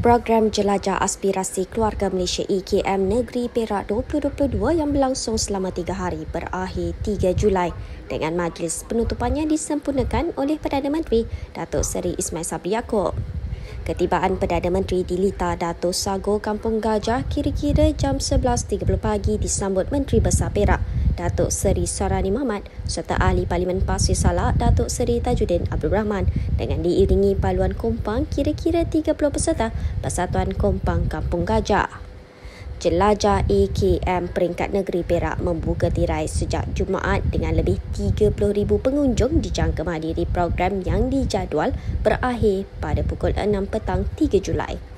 Program Jelajah Aspirasi Keluarga Malaysia EKM Negeri Perak 2022 yang berlangsung selama tiga hari berakhir 3 Julai dengan majlis penutupannya disempurnakan oleh Perdana Menteri Datuk Seri Ismail Sabri Yaakob. Ketibaan Perdana Menteri di Lita Dato' Sago Kampung Gajah kira-kira jam 11.30 pagi disambut Menteri Besar Perak Datuk Seri Sarani Muhammad serta Ahli Parlimen Pasir Salak Datuk Seri Tajuddin Abdul Rahman dengan diiringi paluan kompang kira-kira 30 peserta Persatuan Kompang Kampung Gajah. Jelajah AKM peringkat negeri Perak membuka tirai sejak Jumaat dengan lebih 30,000 pengunjung dijangka menghadiri program yang dijadual berakhir pada pukul 6 petang 3 Julai.